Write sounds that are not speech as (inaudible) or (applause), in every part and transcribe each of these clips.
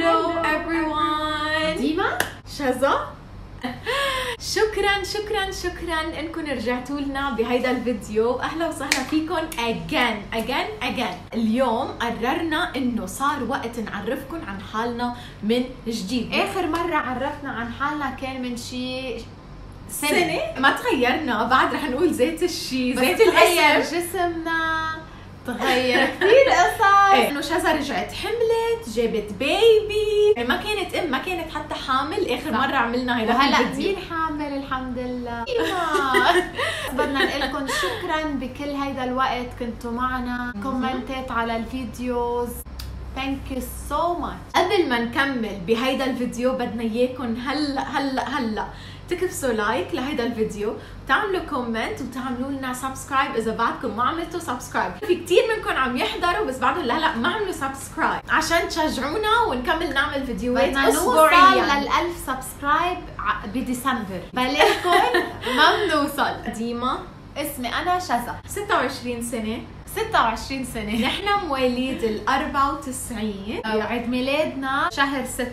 Hello everyone. ديما؟ شذا شكرا شكرا شكرا إنكم رجعتوا لنا بهيدا الفيديو. أهلا وسهلا فيكم again again again. اليوم قررنا إنه صار وقت نعرفكم عن حالنا من جديد. آخر مرة عرفنا عن حالنا كان من شي سنة, سنة؟ ما تغيرنا بعد رح نقول زيت الشي بس زيت الاسم جسمنا. تغير (laughs) كثير قصص. إيه. إنه شذا رجعت حملت جابت baby ما كانت أم ما كانت حتى حامل. آخر. مرة عملنا هيدا الفيديو مين حامل؟ الحمد لله (laughs) (laughs) بدنا نقول لكم شكرا بكل هيدا الوقت كنتوا معنا. كومنتات على ال videos. thank you so much قبل ما نكمل بهيدا الفيديو بدنا إياكم هلا هلا هلا تكبسوا like لهيدا الفيديو تعملوا comment وتعملوا لنا subscribe إذا بعدكم ما عملتوا subscribe. في كثير منكم عم يحضروا بس بعدهم لهلا ما عملوا subscribe. عشان تشجعونا ونكمل نعمل فيديوهات اسبوعيا. لل1000 subscribe بديسمبر. بلاكم ما بنوصل. ديما اسمي أنا شذا. 26 سنة. 26 سنة. نحن مواليد ال 94 وعيد ميلادنا شهر 6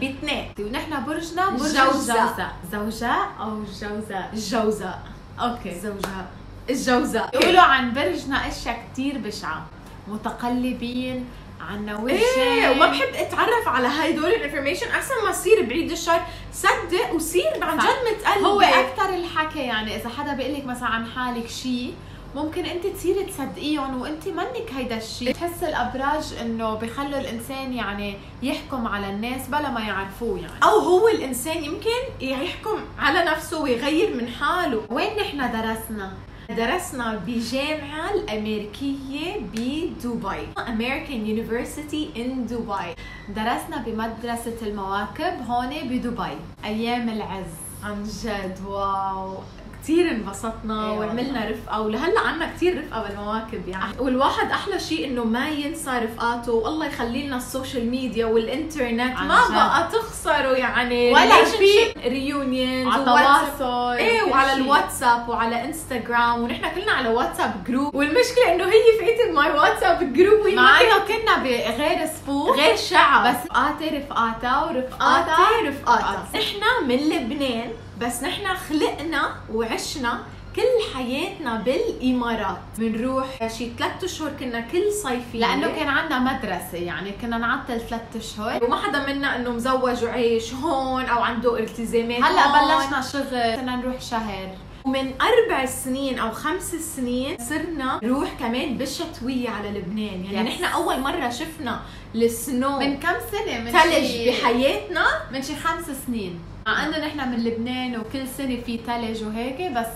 باثنين. ونحن برجنا برج الجوزاء. الجوزاء زوجاء أو جوزاء؟ الجوزاء okay. الزوجاء الجوزاء يقولوا عن برجنا أشياء كثير بشعة. متقلبين عنا وجه إيه وما بحب أتعرف على هدول ال information أحسن ما أصير بعيد الشر. صدق وصير عن. جد متقلبة. هو أكثر الحكي يعني إذا حدا بيقول لك مثلا عن حالك شيء ممكن انت تصيري تصدقيهم وانت منك هيدا الشيء بتحس الأبراج إنه بخلوا الإنسان يعني يحكم على الناس بلا ما يعرفوه يعني. أو هو الإنسان يمكن يحكم على نفسه ويغير من حاله. وين نحن درسنا؟ درسنا بجامعة الأمريكية بدبي. American University in دبي درسنا بمدرسة المواكب هون بدبي. أيام العز. عن جد. واو. كثير انبسطنا أيوة. وعملنا رفقة ولهلأ عنا كثير رفقة بالمواكب يعني. والواحد أحلى شيء إنه ما ينسى رفقاته والله يخلي لنا ال social media والإنترنت ما جد. بقى تخسروا يعني. ولا في reunions على تواصل إيه وعلى. الواتساب وعلى إنستغرام ونحن كلنا على واتساب group والمشكلة إنه هي فئه my واتساب group مع إنه كنا بغير صفوف غير شعب. بس رفقاتي رفقاتها ورفقاتها رفقاتي رفقاتها نحن من لبنان. بس نحن خلقنا وعشنا كل حياتنا بالإمارات. بنروح شي ثلاث أشهر كنا كل صيفية. لأنه كان عندنا مدرسة يعني كنا نعطل ثلاث أشهر. وما حدا منا إنه مزوج وعيش هون أو عنده التزامات هلا هون. بلشنا شغل كنا نروح شهر. ومن أربع سنين أو خمس سنين صرنا نروح كمان بالشتوية على لبنان. يعني Yes. نحن أول مرة شفنا السنو. من كم سنة؟ من ثلج شي- بحياتنا. من شي خمس سنين. مع انه نحن من لبنان وكل سنة في ثلج وهيك بس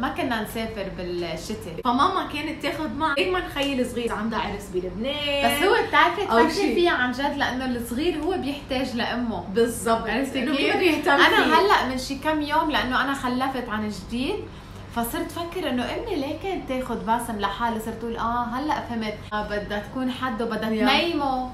ما كنا نسافر بالشتاء فماما كانت تاخذ معها دائما خيل صغير عندها عرس بلبنان بس هو بتعرفي تفكري. فيها عن جد لأنه الصغير هو بيحتاج لأمه بالضبط عرفتي كيف؟ أنا. هلأ من شي كم يوم لأنه أنا خلفت عن جديد فصرت فكر إنه أمي ليه كانت تاخذ باسم لحالها صرت أقول آه هلأ فهمت آه بدها تكون حد وبدها. تنيمه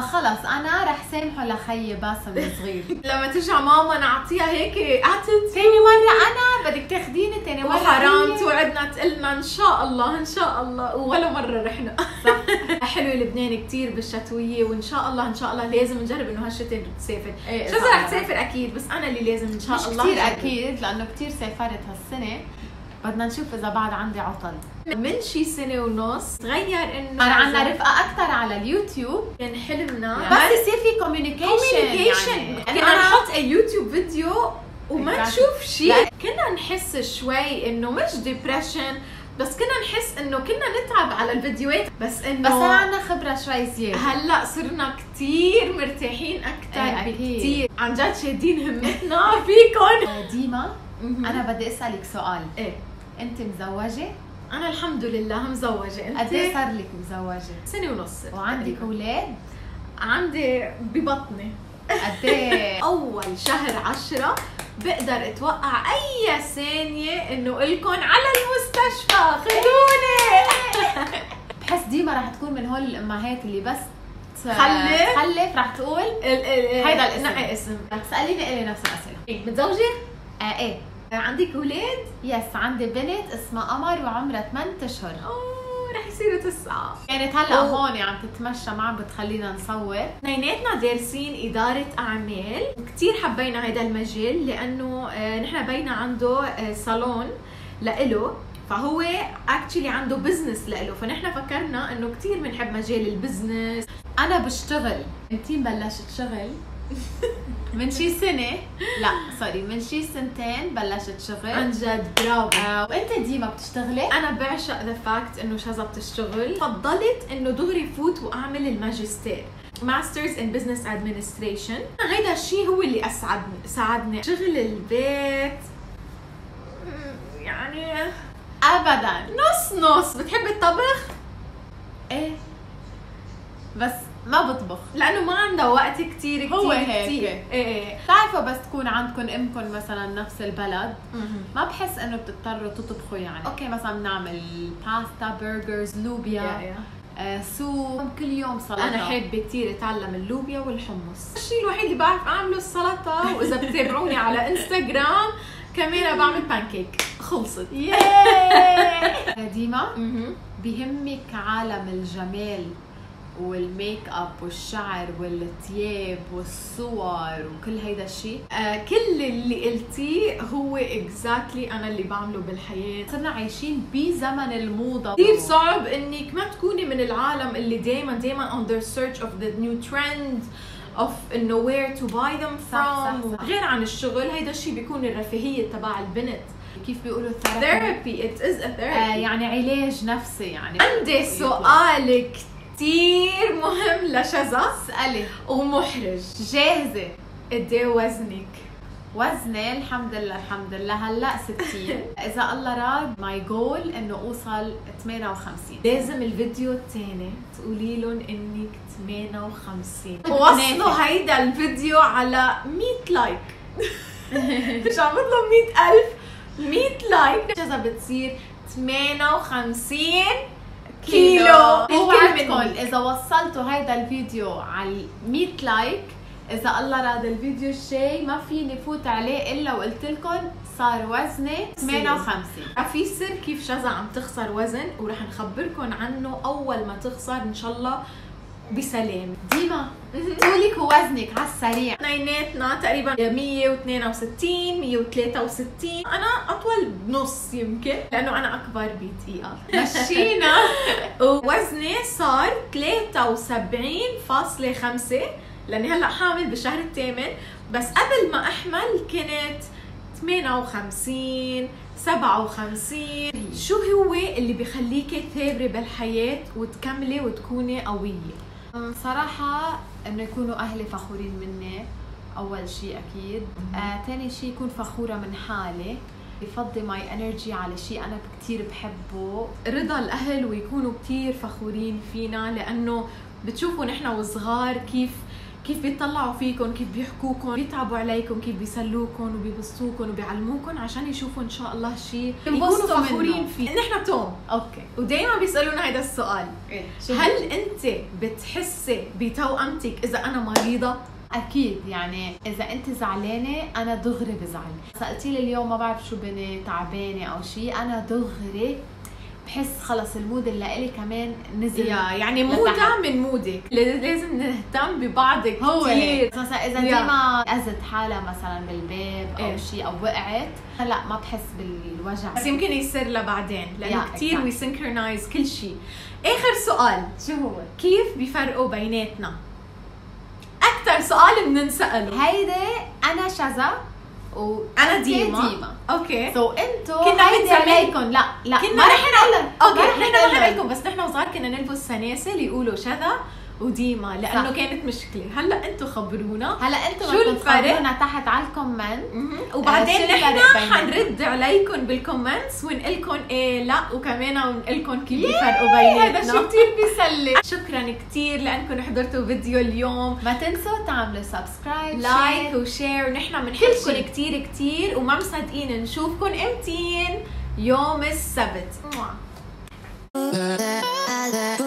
فخلص أنا رح سامحه لخيي باسم الصغير. (laughs) لما ترجع ماما نعطيها هيك عتت تاني مرة أنا بدك تاخديني تاني مرة وحرام. توعدنا تقلنا إن شاء الله إن شاء الله. ولا مرة رحنا. صح. (laughs) حلو لبنان كتير بالشتوية وإن شاء الله إن شاء الله لازم نجرب إنه هالشتاء نسافر إيه، شو رح. تسافر؟ أكيد بس أنا اللي لازم مش إن شاء الله كثير أجرب. أكيد لأنه كثير سافرت هالسنة. بدنا نشوف إذا بعد عندي عطل. من شي سنة ونص تغير إنه صار عندنا رفقة أكثر على اليوتيوب. كان حلمنا. بس يصير في communication يعني كنا نحط يوتيوب فيديو وما. نشوف شيء. كنا نحس شوي إنه مش ديبرشن بس كنا نحس إنه كنا نتعب على الفيديوهات بس إنه بس صار عندنا خبرة شوي زيادة. هلأ صرنا كتير مرتاحين أكثر إيه،. بكثير عن جد شادين همتنا فيكم (laughs) ديما أنا بدي أسألك سؤال. إيه. أنت مزوجة؟ أنا الحمد لله مزوجة أنت قد إيه صار لك مزوجة؟ سنة ونص وعندك. أولاد؟ عندي ببطني قد إيه؟ (laughs) أول شهر عشرة بقدر أتوقع أي ثانية إنه الكم على المستشفى خذوني (laughs) بحس ديما رح تكون من هول الأمهات اللي بس خلف. خلف رح تقول هيدا الاسم. نقي اسم اسأليني إلي نفس الأسئلة إيه، متزوجة؟ آه إيه عندك أولاد؟ يس عندي بنت اسمها قمر وعمرها 8 أشهر. رح يصيروا تسعة. كانت هلأ هون عم تتمشى ما عم بتخلينا نصور. اثنيناتنا دارسين إدارة أعمال. كتير حبينا هذا المجال لأنه آه، نحن بينا عنده آه، صالون لإله. فهو actually عنده business لإله. فنحن فكرنا إنه كثير بنحب مجال ال business أنا بشتغل. أنتي بلشت شغل. (laughs) من شي سنة لا sorry من شي سنتين بلشت شغل. عن جد برافو. آه وانت ديما بتشتغلي. أنا بعشق the fact إنه شذا بتشتغل فضلت إنه دغري فوت وأعمل الماجستير. masters in business administration هيدا الشيء هو اللي اسعدني ساعدني. شغل البيت. يعني ابدا. نص نص. بتحب الطبخ؟ إيه. بس ما بطبخ. لأنه ما عندها وقت كتير كتير هو هيك. كتير. إيه. بتعرفوا بس تكون عندكم إمكم مثلا نفس البلد؟ ما بحس إنه بتضطروا تطبخوا يعني. okay مثلا بنعمل pasta burgers لوبيا yeah yeah. آه soup كل يوم سلطة. أنا حابه كثير أتعلم اللوبيا والحمص. الشيء الوحيد اللي بعرف أعمله السلطة وإذا بتابعوني على انستغرام كمان بعمل بانكيك خلصت. ياي (laughs) ديما بهمك عالم الجمال. وال make up والشعر والثياب والصور وكل هيدا الشيء. آه كل اللي قلتيه هو exactly أنا اللي بعمله بالحياة. صرنا عايشين بزمن الموضة. كثير صعب إنك ما تكوني من العالم اللي دائما دائما on the search of the new trend of انه where to buy them صح، صح، from. صح. غير عن الشغل هيدا الشيء بيكون الرفاهية تبع البنت. كيف بيقولوا therapy. it is a therapy. آه يعني علاج نفسي يعني. عندي سؤال كتير مهم لشذا. اسألي ومحرج. جاهزة. قد إيه وزنك؟ وزني الحمد لله الحمد لله. هلأ 60 (laughs) إذا الله راد ماي جول إنه أوصل 58 لازم الفيديو الثاني تقولي لهم إنك 58 نافع. (laughs) وصلوا هيدا الفيديو على 100 like (laughs) مش عم بطلب 100000 100 like شذا بتصير 58 كيلو. الكلمة إذا وصلتوا هيدا الفيديو على 100 like إذا الله راد الفيديو الجاي ما فيني فوت عليه إلا وقلت لكم صار وزني 58 في سر كيف شذا عم تخسر وزن ورح نخبركم عنه أول ما تخسر إن شاء الله بسلام ديما. طولك ووزنك على السريع. اثنيناتنا تقريبا 162 163 أنا أطول بنص يمكن لأنه أنا أكبر بدقيقه مشينا. (laughs) ووزني صار 73.5 لأني هلأ حامل بالشهر الثامن. بس قبل ما أحمل كنت 58 57 شو هو اللي بيخليكي تثابري بالحياة وتكملي وتكوني قوية؟ صراحة إنه يكونوا أهلي فخورين مني أول شيء أكيد. آه، تاني شيء يكون فخورة من حالي. بفضي my energy على شيء أنا كثير بحبه. رضا الأهل ويكونوا كتير فخورين فينا لأنه بتشوفوا نحن وصغار كيف كيف بيطلعوا فيكم كيف بيحكوكم بيتعبوا عليكم كيف بيسلوكم وبيبسطوكم وبيعلموكم عشان يشوفوا إن شاء الله شيء يكونوا فخورين. فيه. نحن توم okay. ودائما بيسألونا هذا السؤال. هل هل أنت بتحسي بتوأمتك إذا أنا مريضة؟ أكيد يعني إذا أنت زعلانة أنا دغري بزعل. سالتي لي اليوم ما بعرف شو بني تعبانة أو شيء أنا دغري بحس خلص ال mood اللي لإلي كمان نزل يا يعني. mood ها من mood ك لازم نهتم ببعض هو كتير هيك مثلا إذا. ديما أذت حالها مثلا بالباب أو إيه. شيء أو وقعت لا ما بحس بالوجع بس يمكن يصير لبعدين لأنه كثير. we synchronize كل شيء آخر سؤال شو هو كيف بيفرقوا بيناتنا أكثر سؤال بننسأله هيدي أنا شذا و أنا أنت ديما. ديما okay. so أنتو كنا هيدي بنسمي- عليكم لا لا. كنا ما رح نقول. okay ما رح نقول. لكم بس نحن وصغار كنا نلبس سلاسل يقولوا شذا. وديما لأنه صح. كانت مشكلة هلأ أنتم خبرونا هلأ أنتم شو الفرق؟ تخبرونا تحت على ال comment مهم. وبعدين شو نحن؟ حنرد عليكم بال comments ونقول لكم إيه لأ وكمان ونقول لكم كيف بيفرقوا هذا بيناتنا شيء كثير بيسلي (laughs) شكرا كثير لأنكم حضرتوا فيديو اليوم ما تنسوا تعملوا subscribe like و share ونحن بنحبكم. كثير كثير وما مصدقين نشوفكم امتين يوم السبت (laughs)